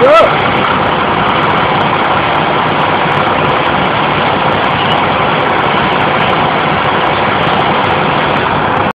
Go!